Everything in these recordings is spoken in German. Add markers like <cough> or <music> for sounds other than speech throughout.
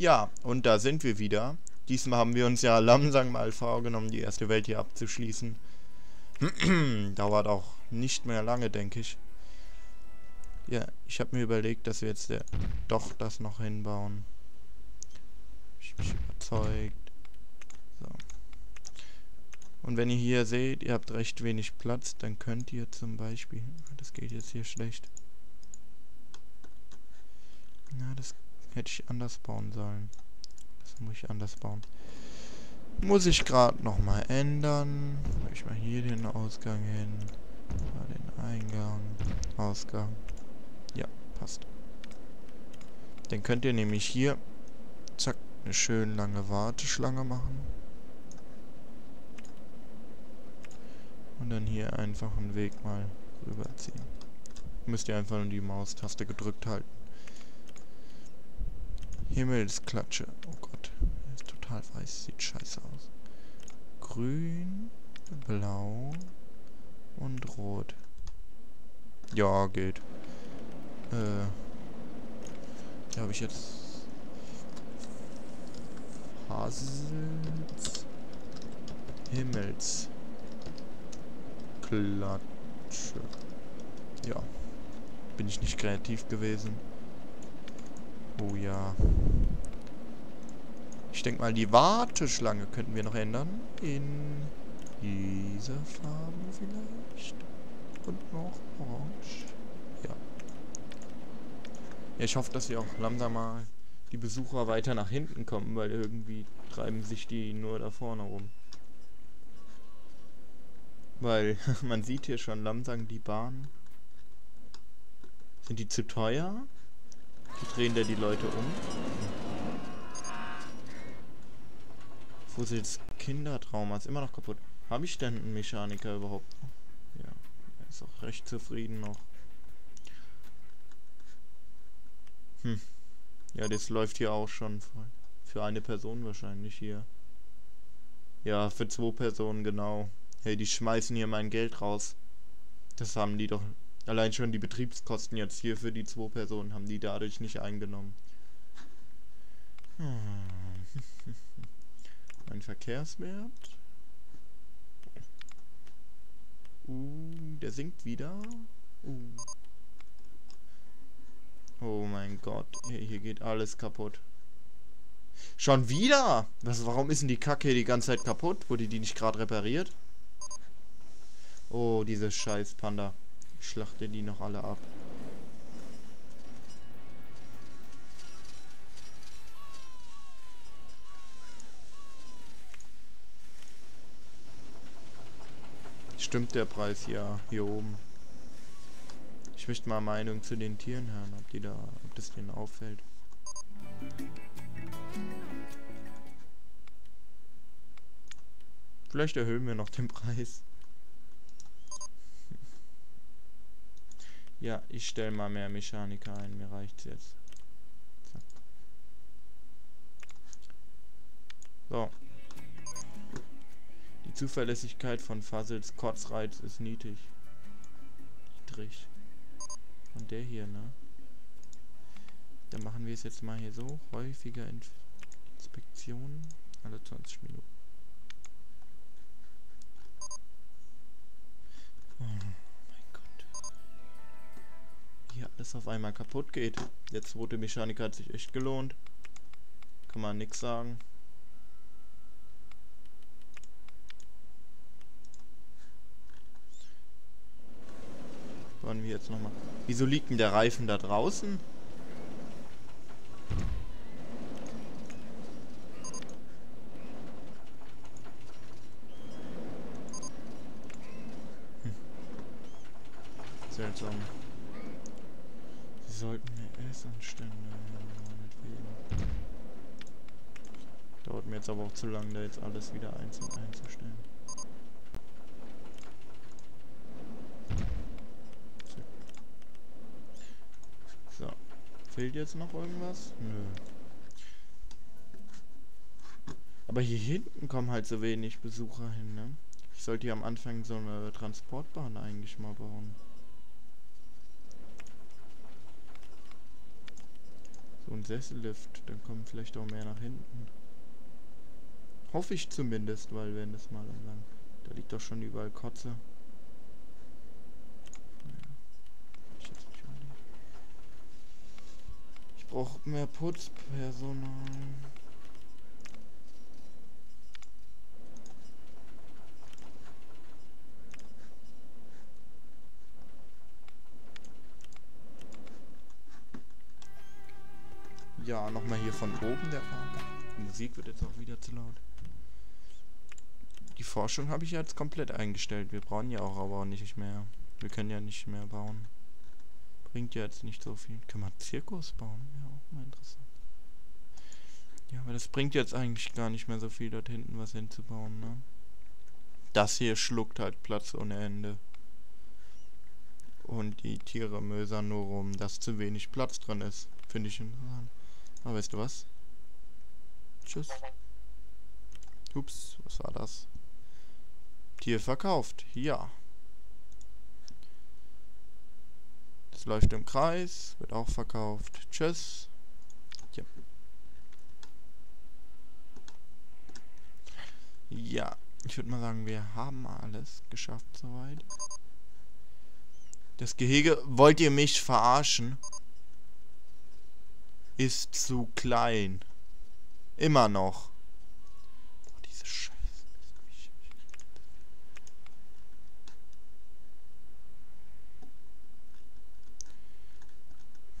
Ja, und da sind wir wieder. Diesmal haben wir uns ja langsam mal vorgenommen, die erste Welt hier abzuschließen. <clears throat> Dauert auch nicht mehr lange, denke ich. Ja, ich habe mir überlegt, dass wir jetzt äh, doch das noch hinbauen. Ich bin überzeugt. So. Und wenn ihr hier seht, ihr habt recht wenig Platz, dann könnt ihr zum Beispiel... Das geht jetzt hier schlecht. Na, das hätte ich anders bauen sollen. Das muss ich anders bauen. Muss ich gerade nochmal ändern. Mach ich mal hier den Ausgang hin. Den Eingang. Ausgang. Ja, passt. Dann könnt ihr nämlich hier, zack, eine schön lange Warteschlange machen. Und dann hier einfach einen Weg mal rüberziehen. Müsst ihr einfach nur die Maustaste gedrückt halten. Himmelsklatsche. Oh Gott. Ist total weiß. Sieht scheiße aus. Grün, blau und rot. Ja, geht. Äh. Hier habe ich jetzt Hasels Himmels Klatsche. Ja. Bin ich nicht kreativ gewesen. Oh ja. Ich denke mal, die Warteschlange könnten wir noch ändern. In dieser Farbe vielleicht. Und noch orange. Ja. ja ich hoffe, dass wir auch langsam mal die Besucher weiter nach hinten kommen, weil irgendwie treiben sich die nur da vorne rum. Weil <laughs> man sieht hier schon langsam die Bahn. Sind die zu teuer? Die drehen da die Leute um. Wo ist jetzt Kindertrauma? Ist immer noch kaputt. Habe ich denn einen Mechaniker überhaupt? Ja, er ist auch recht zufrieden noch. Hm. Ja, das läuft hier auch schon für eine Person wahrscheinlich hier. Ja, für zwei Personen, genau. Hey, die schmeißen hier mein Geld raus. Das haben die doch Allein schon die Betriebskosten jetzt hier für die zwei Personen haben die dadurch nicht eingenommen. Hm. Mein Verkehrswert. Uh, der sinkt wieder. Uh. Oh mein Gott. Hey, hier geht alles kaputt. Schon wieder? Was, warum ist denn die Kacke hier die ganze Zeit kaputt? Wurde die nicht gerade repariert? Oh, diese scheiß Panda. Schlachte die noch alle ab. Stimmt der Preis ja hier oben. Ich möchte mal Meinung zu den Tieren hören, ob die da, ob das denen auffällt. Vielleicht erhöhen wir noch den Preis. Ja, ich stelle mal mehr Mechaniker ein. Mir reicht's jetzt. So. Die Zuverlässigkeit von Fuzzles Kotzreiz ist niedrig. Niedrig. Und der hier, ne? Dann machen wir es jetzt mal hier so. Häufiger Inspektionen. Alle 20 Minuten. Alles auf einmal kaputt geht. Der zweite Mechaniker hat sich echt gelohnt. Kann man nix sagen. Wollen wir jetzt nochmal. Wieso liegt denn der Reifen da draußen? Hm. Seltsam sollten wir Essanstände meinetwegen. Dauert mir jetzt aber auch zu lange, da jetzt alles wieder einzeln einzustellen. So. Fehlt jetzt noch irgendwas? Nö. Aber hier hinten kommen halt so wenig Besucher hin, ne? Ich sollte hier am Anfang so eine Transportbahn eigentlich mal bauen. So ein Sessellift, dann kommen vielleicht auch mehr nach hinten. Hoffe ich zumindest, weil wenn das mal lang. Da liegt doch schon überall Kotze. Ich brauche mehr Putzpersonal. Ja, nochmal hier von oben der Park. Die Musik wird jetzt auch wieder zu laut. Die Forschung habe ich jetzt komplett eingestellt. Wir brauchen ja auch aber nicht mehr. Wir können ja nicht mehr bauen. Bringt ja jetzt nicht so viel. Können wir Zirkus bauen? Ja, auch mal interessant. Ja, aber das bringt jetzt eigentlich gar nicht mehr so viel dort hinten was hinzubauen, ne? Das hier schluckt halt Platz ohne Ende. Und die Tiere mösern nur rum, dass zu wenig Platz drin ist. Finde ich interessant. Aber weißt du was? Tschüss. Ups, was war das? Tier verkauft. Ja. Das läuft im Kreis, wird auch verkauft. Tschüss. Ja. Ja, ich würde mal sagen, wir haben alles geschafft soweit. Das Gehege, wollt ihr mich verarschen? Ist zu klein. Immer noch. Oh, diese Scheiße.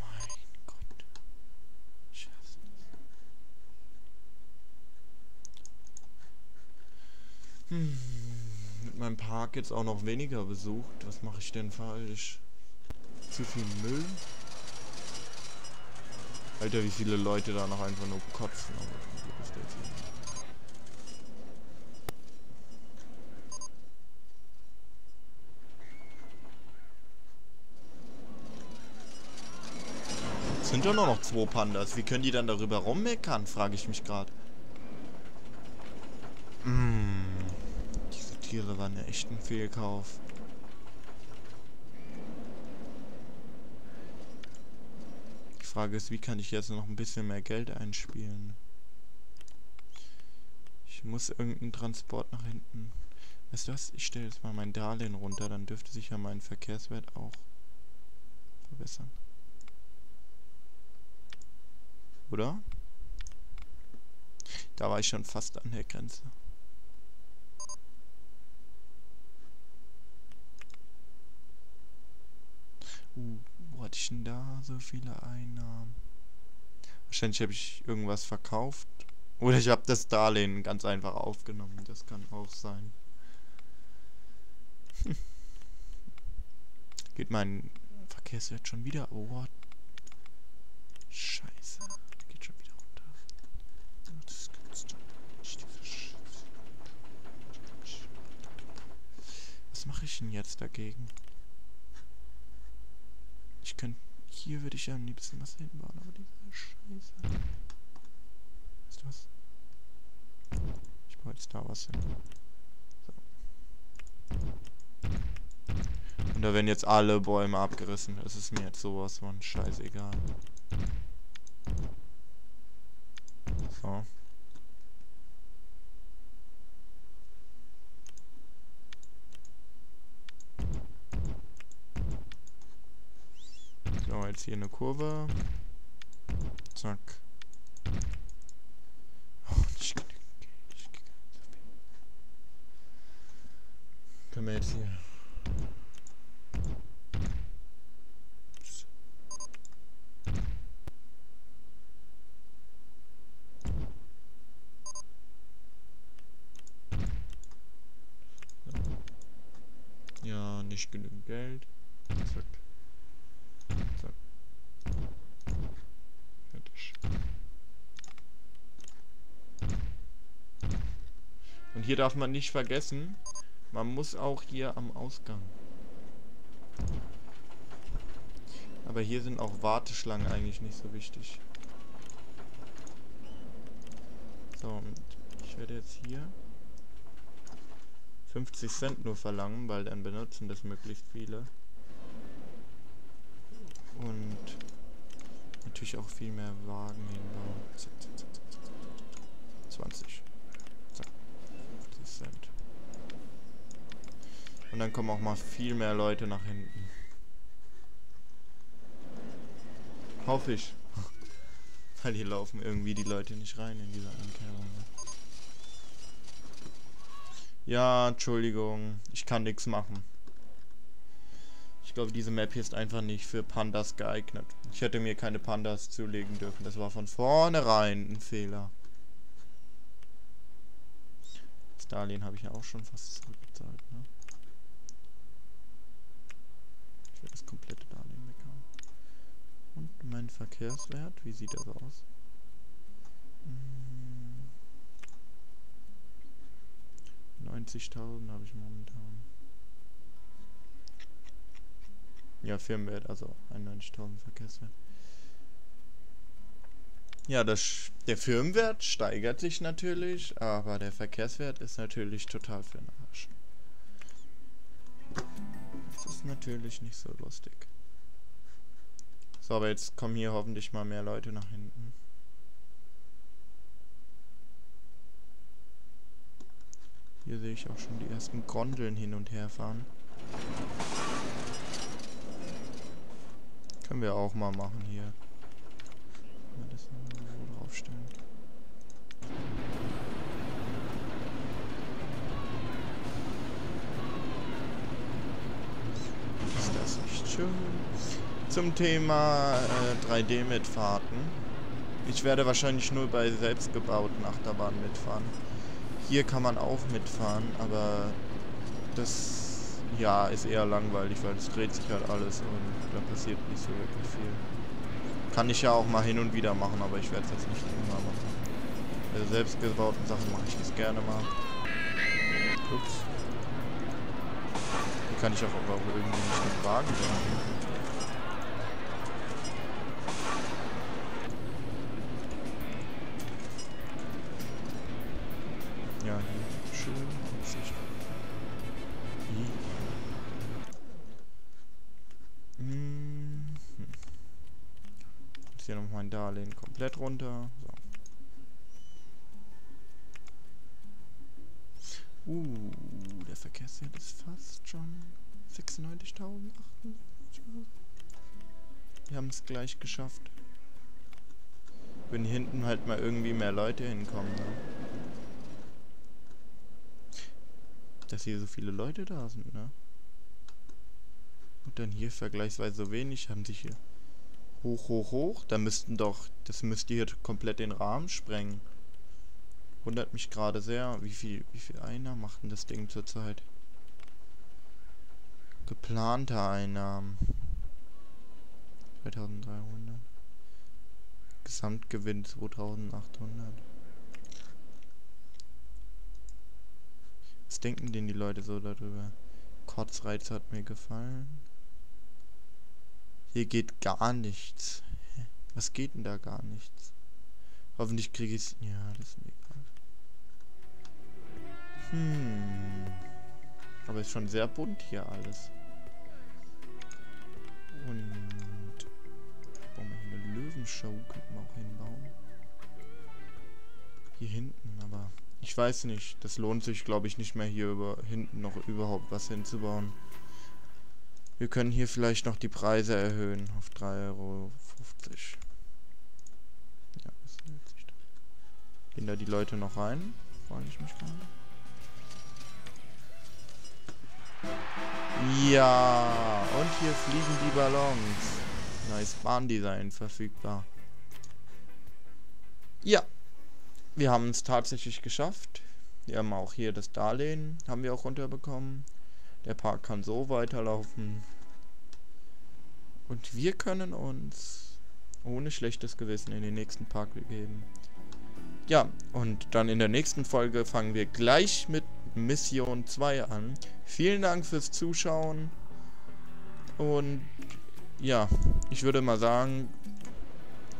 Mein Gott. Ich hasse Hm. Mit meinem Park jetzt auch noch weniger besucht. Was mache ich denn falsch? Zu viel Müll? Alter, wie viele Leute da noch einfach nur kotzen. Sind doch nur noch zwei Pandas. Wie können die dann darüber rummeckern, frage ich mich gerade. Mmh, diese Tiere waren ja echt ein Fehlkauf. Frage ist, wie kann ich jetzt noch ein bisschen mehr Geld einspielen? Ich muss irgendeinen Transport nach hinten. Weißt du was? Ich stelle jetzt mal mein Darlehen runter, dann dürfte sich ja mein Verkehrswert auch verbessern. Oder? Da war ich schon fast an der Grenze. Uh hatte ich denn da so viele Einnahmen? Wahrscheinlich habe ich irgendwas verkauft. Oder ich habe das Darlehen ganz einfach aufgenommen. Das kann auch sein. <laughs> Geht mein Verkehrswert schon wieder? Oh, Scheiße. Geht schon wieder runter. Das gibt's doch nicht. Was mache ich denn jetzt dagegen? Ich könnte... Hier würde ich ja am liebsten was hinbauen, aber diese Scheiße... Weißt du was? Ich baue jetzt da was hin. So. Und da werden jetzt alle Bäume abgerissen. Das ist mir jetzt sowas von scheißegal. So. Jetzt hier eine Kurve. Zack. Oh, nicht. Können wir jetzt hier. Ja, nicht genügend Geld. Zack. Zack. Und hier darf man nicht vergessen, man muss auch hier am Ausgang. Aber hier sind auch Warteschlangen eigentlich nicht so wichtig. So, und ich werde jetzt hier 50 Cent nur verlangen, weil dann benutzen das möglichst viele. Und Natürlich auch viel mehr Wagen hinbauen. 20. Zack. 50 Cent. Und dann kommen auch mal viel mehr Leute nach hinten. Hoffe ich. <laughs> Weil hier laufen irgendwie die Leute nicht rein in diese Ankehrung. Ne? Ja, Entschuldigung. Ich kann nichts machen. Ich glaube, diese Map hier ist einfach nicht für Pandas geeignet. Ich hätte mir keine Pandas zulegen dürfen. Das war von vornherein ein Fehler. Das Darlehen habe ich ja auch schon fast zurückgezahlt. Ne? Ich werde das komplette Darlehen weghaben. Und mein Verkehrswert, wie sieht das aus? 90.000 hm. habe ich momentan. Ja, Firmenwert, also 91.000 Verkehrswert. Ja, das, der Firmenwert steigert sich natürlich, aber der Verkehrswert ist natürlich total für den Arsch. Das ist natürlich nicht so lustig. So, aber jetzt kommen hier hoffentlich mal mehr Leute nach hinten. Hier sehe ich auch schon die ersten Gondeln hin und her fahren. Können wir auch mal machen hier. Mal das so draufstellen. Ist das nicht schön? Zum Thema äh, 3D-Mitfahrten. Ich werde wahrscheinlich nur bei selbstgebauten Achterbahnen mitfahren. Hier kann man auch mitfahren, aber das ja, ist eher langweilig, weil es dreht sich halt alles und da passiert nicht so wirklich viel. Kann ich ja auch mal hin und wieder machen, aber ich werde es jetzt nicht immer machen. Also selbstgebauten Sachen mache ich das gerne mal. Ups. Hier kann ich auch irgendwie nicht den Wagen sagen. Mein Darlehen komplett runter. So. Uh, der Verkehrswert ist fast schon 96.000. Wir haben es gleich geschafft. Wenn hinten halt mal irgendwie mehr Leute hinkommen. Ne? Dass hier so viele Leute da sind, ne? Und dann hier vergleichsweise so wenig haben sich hier Hoch, hoch, hoch. Da müssten doch... Das müsste hier komplett den Rahmen sprengen. Wundert mich gerade sehr. Wie viel, wie viel Einnahmen macht denn das Ding zurzeit? Geplante Einnahmen. 2300. Gesamtgewinn 2800. Was denken denn die Leute so darüber? Kotzreiz hat mir gefallen. Hier geht gar nichts. Was geht denn da gar nichts? Hoffentlich kriege ich es... Ja, das ist mir egal. Hm. Aber ist schon sehr bunt hier alles. Und... Bauen wir hier eine Löwenshow. Könnten wir auch hinbauen. Hier hinten, aber... Ich weiß nicht. Das lohnt sich, glaube ich, nicht mehr hier über hinten noch überhaupt was hinzubauen. Wir können hier vielleicht noch die Preise erhöhen auf 3,50 Euro. Ja, was hält sich da? Gehen da die Leute noch rein? Frage ich mich gerade. Ja, und hier fliegen die Ballons. Nice Bahndesign verfügbar. Ja, wir haben es tatsächlich geschafft. Wir haben auch hier das Darlehen, haben wir auch runterbekommen. Der Park kann so weiterlaufen. Und wir können uns ohne schlechtes Gewissen in den nächsten Park begeben. Ja, und dann in der nächsten Folge fangen wir gleich mit Mission 2 an. Vielen Dank fürs Zuschauen. Und ja, ich würde mal sagen,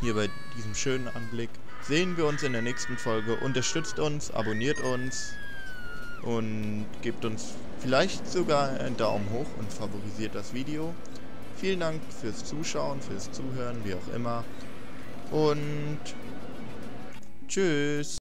hier bei diesem schönen Anblick sehen wir uns in der nächsten Folge. Unterstützt uns, abonniert uns und gebt uns vielleicht sogar einen Daumen hoch und favorisiert das Video. Vielen Dank fürs Zuschauen, fürs Zuhören, wie auch immer Und tschüss.